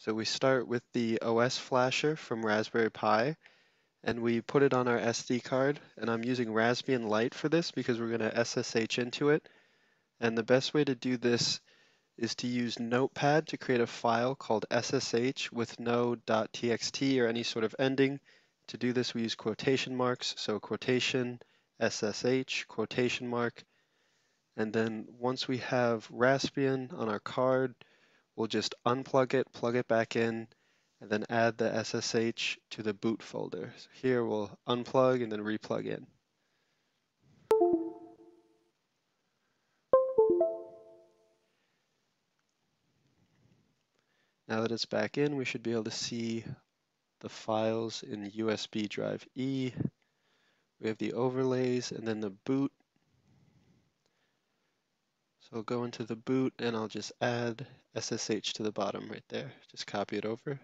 So we start with the OS flasher from Raspberry Pi and we put it on our SD card and I'm using Raspbian Lite for this because we're going to SSH into it. And the best way to do this is to use Notepad to create a file called SSH with no .txt or any sort of ending. To do this we use quotation marks, so quotation, SSH, quotation mark, and then once we have Raspbian on our card, we'll just unplug it, plug it back in, and then add the SSH to the boot folder. So here we'll unplug and then replug in. Now that it's back in, we should be able to see the files in USB drive E. We have the overlays and then the boot so I'll go into the boot and I'll just add SSH to the bottom right there. Just copy it over.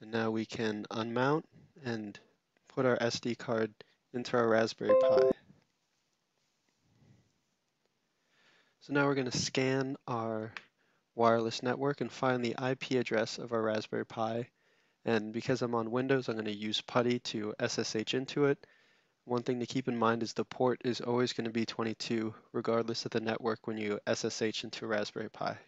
And now we can unmount and put our SD card into our Raspberry Pi. So now we're going to scan our wireless network and find the IP address of our Raspberry Pi. And because I'm on Windows, I'm going to use PuTTY to SSH into it. One thing to keep in mind is the port is always going to be 22, regardless of the network when you SSH into Raspberry Pi.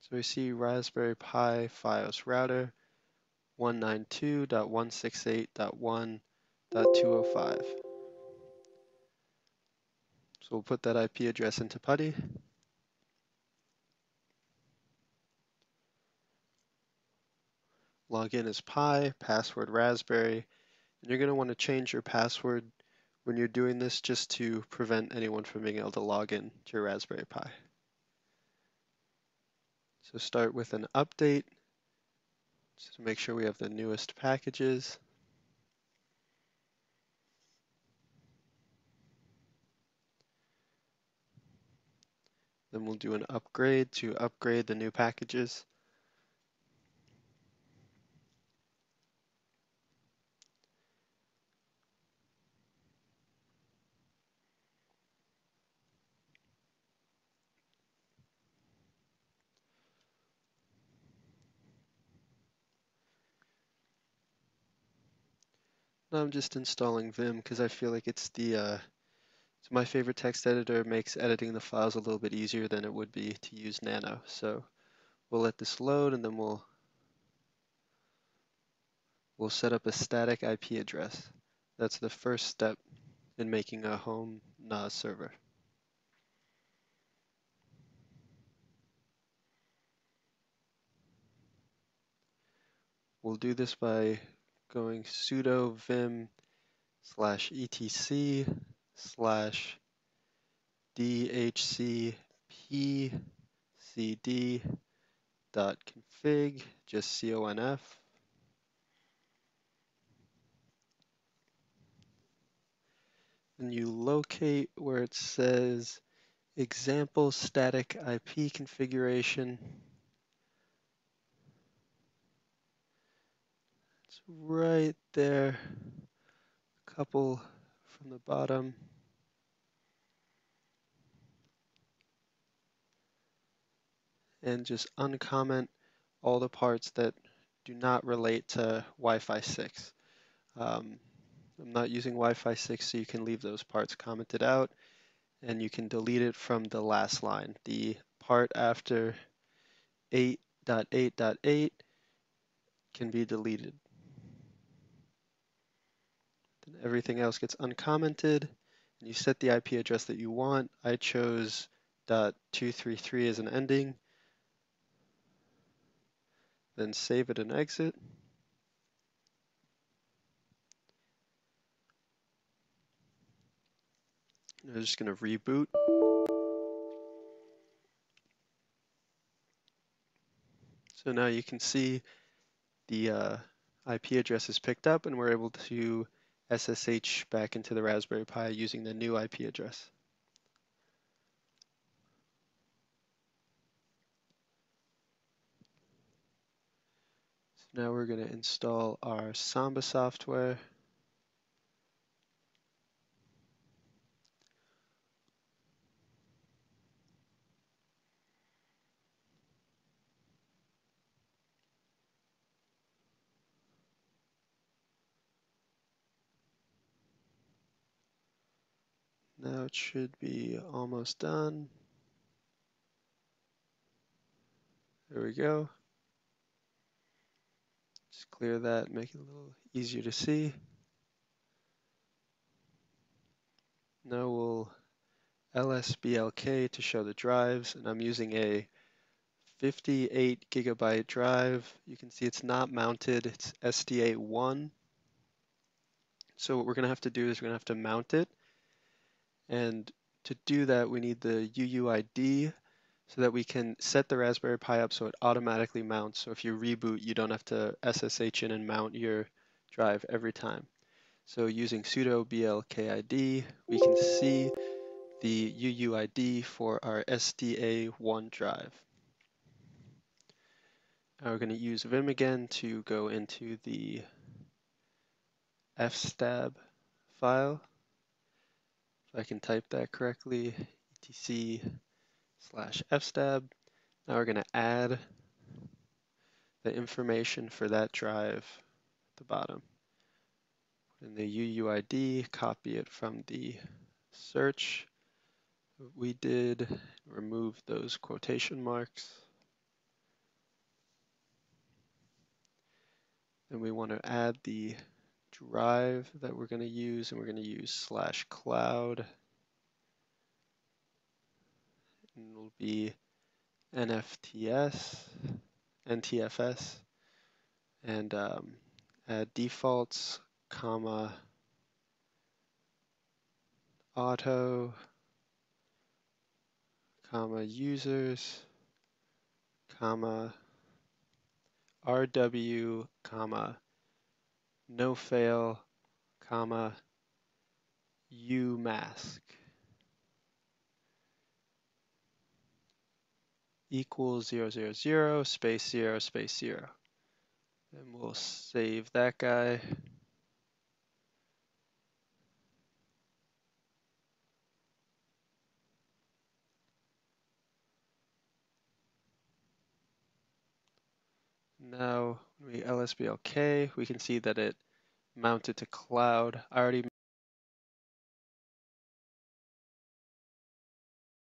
So we see Raspberry Pi FiOS router 192.168.1.205. So we'll put that IP address into PuTTY. Login is Pi, password Raspberry, and you're going to want to change your password when you're doing this just to prevent anyone from being able to log in to your Raspberry Pi. So start with an update just to make sure we have the newest packages. Then we'll do an upgrade to upgrade the new packages. Now I'm just installing Vim because I feel like it's the uh, it's my favorite text editor. It makes editing the files a little bit easier than it would be to use Nano. So we'll let this load and then we'll we'll set up a static IP address. That's the first step in making a home NAS server. We'll do this by going sudo vim slash etc slash dhcp cd dot config, just conf. And you locate where it says example static IP configuration. Right there, a couple from the bottom. And just uncomment all the parts that do not relate to IPv6. Um, I'm not using IPv6, so you can leave those parts commented out, and you can delete it from the last line. The part after 8.8.8 can be deleted. Everything else gets uncommented. And you set the IP address that you want. I chose .233 as an ending. Then save it and exit. I'm just going to reboot. So now you can see the uh, IP address is picked up and we're able to SSH back into the Raspberry Pi using the new IP address. So now we're going to install our Samba software. Now it should be almost done. There we go. Just clear that, make it a little easier to see. Now we'll LSBLK to show the drives, and I'm using a 58 gigabyte drive. You can see it's not mounted, it's SDA1. So what we're going to have to do is we're going to have to mount it. And to do that, we need the UUID so that we can set the Raspberry Pi up so it automatically mounts. So if you reboot, you don't have to SSH in and mount your drive every time. So using sudo blkid, we can see the UUID for our SDA1 drive. Now we're going to use Vim again to go into the fstab file. If I can type that correctly, etc slash fstab. Now we're going to add the information for that drive at the bottom. In the UUID, copy it from the search we did, remove those quotation marks. Then we want to add the drive that we're going to use, and we're going to use slash cloud. And it'll be NFTS, NTFS, and um, add defaults, comma, auto, comma, users, comma, RW, comma, no fail, comma, UMask. equals 000, zero, space 0, space 0. And we'll save that guy. Now, we LSBLK, we can see that it mounted to cloud. I already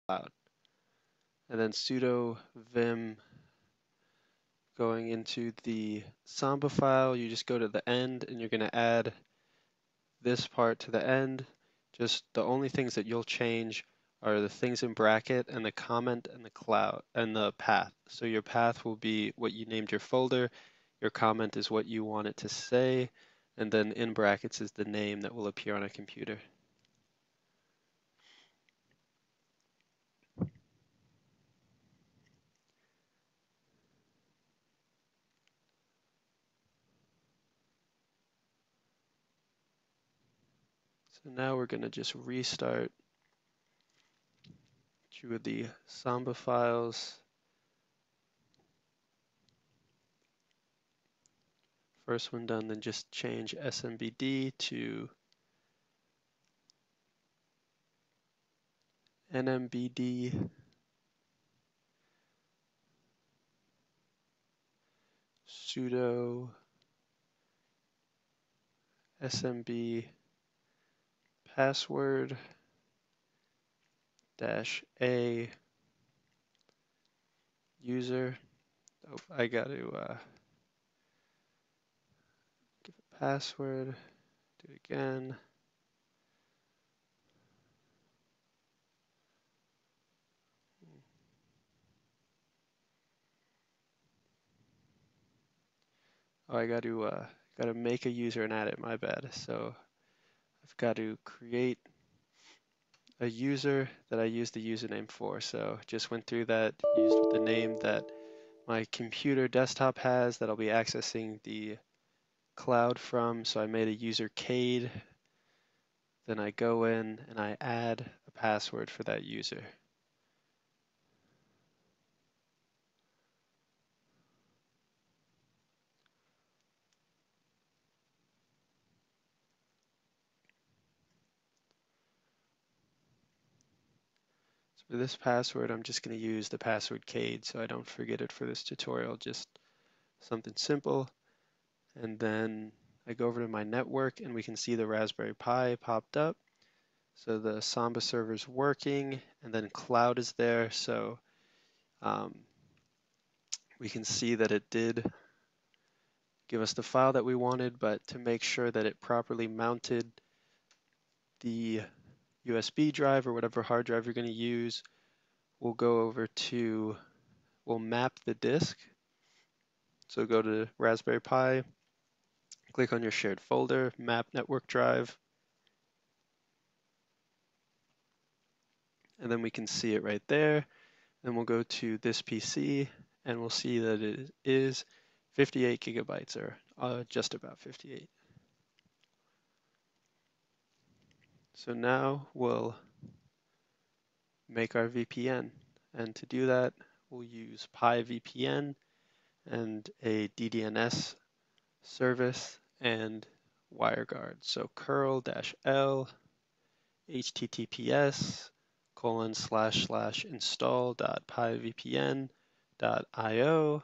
cloud. And then sudo vim going into the Samba file, you just go to the end and you're going to add this part to the end. Just the only things that you'll change are the things in bracket and the comment and the cloud and the path. So your path will be what you named your folder. Your comment is what you want it to say. And then in brackets is the name that will appear on a computer. So now we're going to just restart of the Samba files. First one done, then just change SMBD to NMBD sudo SMB password dash a user. Oh, I got to uh, give a password. Do it again. Oh, I got to uh, got to make a user and add it. My bad. So I've got to create a user that I use the username for. So just went through that, used the name that my computer desktop has that I'll be accessing the cloud from. So I made a user Cade. Then I go in and I add a password for that user. This password, I'm just going to use the password CADE so I don't forget it for this tutorial, just something simple. And then I go over to my network and we can see the Raspberry Pi popped up. So the Samba server is working and then cloud is there. So um, we can see that it did give us the file that we wanted, but to make sure that it properly mounted the USB drive or whatever hard drive you're going to use, we'll go over to, we'll map the disk. So go to Raspberry Pi, click on your shared folder, map network drive, and then we can see it right there. Then we'll go to this PC and we'll see that it is 58 gigabytes or uh, just about 58. So now we'll make our VPN. And to do that, we'll use PiVPN and a DDNS service and WireGuard. So curl-l https colon slash slash install dot pivpn dot io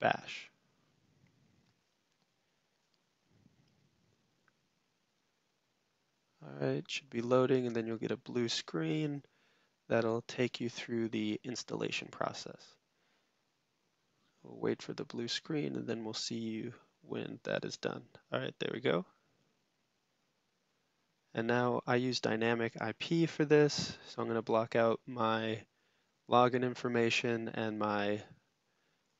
bash. All right, should be loading and then you'll get a blue screen that'll take you through the installation process. We'll wait for the blue screen and then we'll see you when that is done. All right, there we go. And now I use dynamic IP for this. So I'm going to block out my login information and my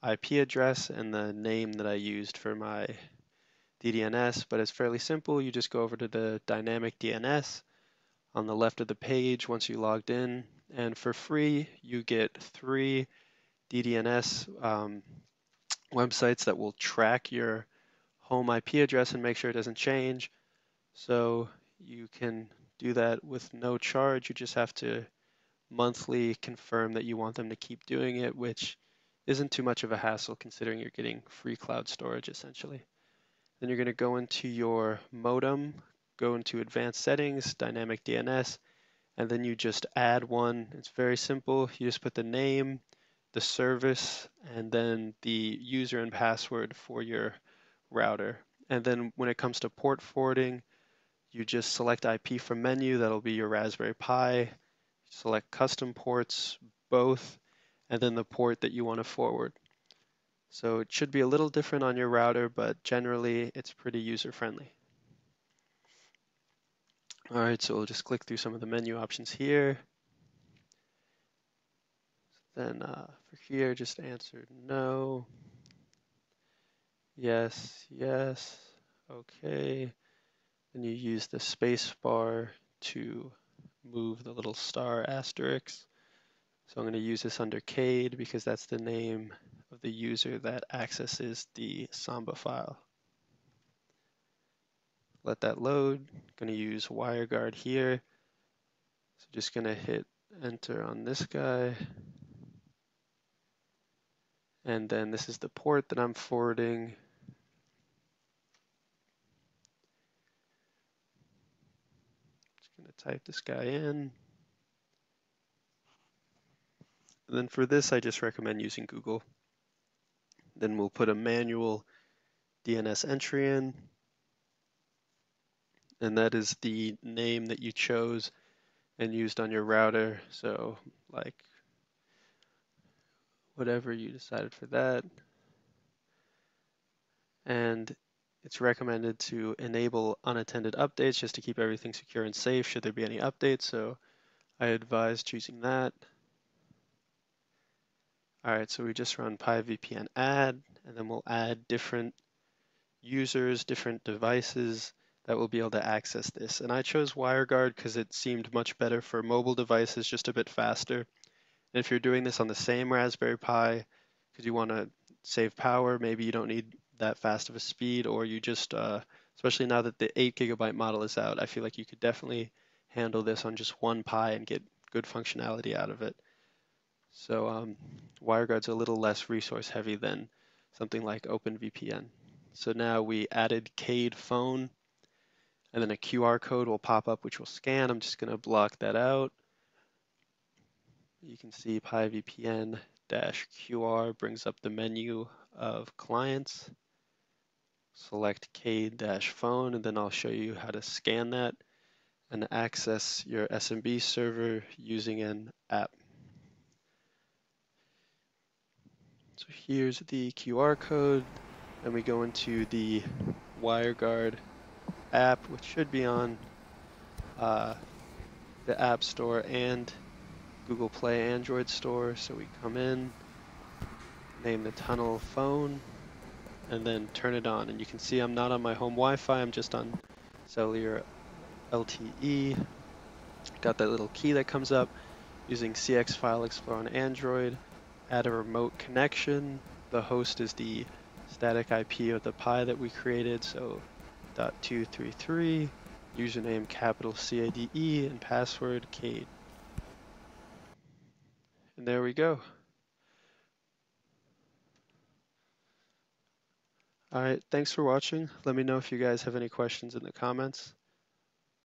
IP address and the name that I used for my DDNS, but it's fairly simple. You just go over to the dynamic DNS on the left of the page once you logged in, and for free, you get three DDNS um, websites that will track your home IP address and make sure it doesn't change. So you can do that with no charge. You just have to monthly confirm that you want them to keep doing it, which isn't too much of a hassle considering you're getting free cloud storage essentially. Then you're going to go into your modem, go into advanced settings, dynamic DNS, and then you just add one. It's very simple. You just put the name, the service, and then the user and password for your router. And then when it comes to port forwarding, you just select IP from menu. That'll be your Raspberry Pi. Select custom ports, both, and then the port that you want to forward. So it should be a little different on your router, but generally it's pretty user friendly. All right, so we'll just click through some of the menu options here. Then uh, for here, just answer no, yes, yes, okay. Then you use the space bar to move the little star asterisk. So I'm going to use this under CADE because that's the name of the user that accesses the Samba file. Let that load. Going to use WireGuard here. So just going to hit enter on this guy. And then this is the port that I'm forwarding. Just going to type this guy in. And then for this, I just recommend using Google. Then we'll put a manual DNS entry in. And that is the name that you chose and used on your router. So like whatever you decided for that. And it's recommended to enable unattended updates just to keep everything secure and safe should there be any updates. So I advise choosing that. All right, so we just run PiVPN add, and then we'll add different users, different devices that will be able to access this. And I chose WireGuard because it seemed much better for mobile devices, just a bit faster. And if you're doing this on the same Raspberry Pi, because you want to save power, maybe you don't need that fast of a speed, or you just, uh, especially now that the 8 gigabyte model is out, I feel like you could definitely handle this on just one Pi and get good functionality out of it. So um, WireGuard's a little less resource heavy than something like OpenVPN. So now we added CADE phone, and then a QR code will pop up which will scan. I'm just going to block that out. You can see PiVPN-QR brings up the menu of clients. Select K-phone and then I'll show you how to scan that and access your SMB server using an app. So here's the QR code and we go into the WireGuard app, which should be on uh, the App Store and Google Play Android store. So we come in, name the tunnel phone, and then turn it on. And you can see I'm not on my home Wi-Fi, I'm just on cellular LTE. Got that little key that comes up using CX File Explorer on Android. Add a remote connection. The host is the static IP of the Pi that we created, so .233, username capital C-A-D-E, and password Cade. And there we go. All right, thanks for watching. Let me know if you guys have any questions in the comments.